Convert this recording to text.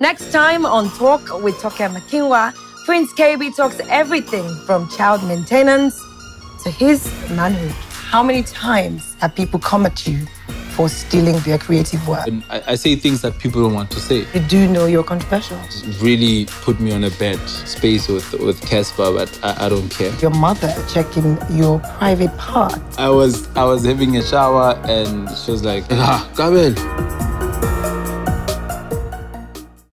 Next time on Talk with Toke Makinwa, Prince Kaybee talks everything from child maintenance to his manhood. How many times have people come at you for stealing their creative work? Um, I, I say things that people don't want to say. You do know you're controversial. Really put me on a bad space with with Cassper, but I, I don't care. Your mother checking your private part. I was I was having a shower and she was like, ah, Gabriel,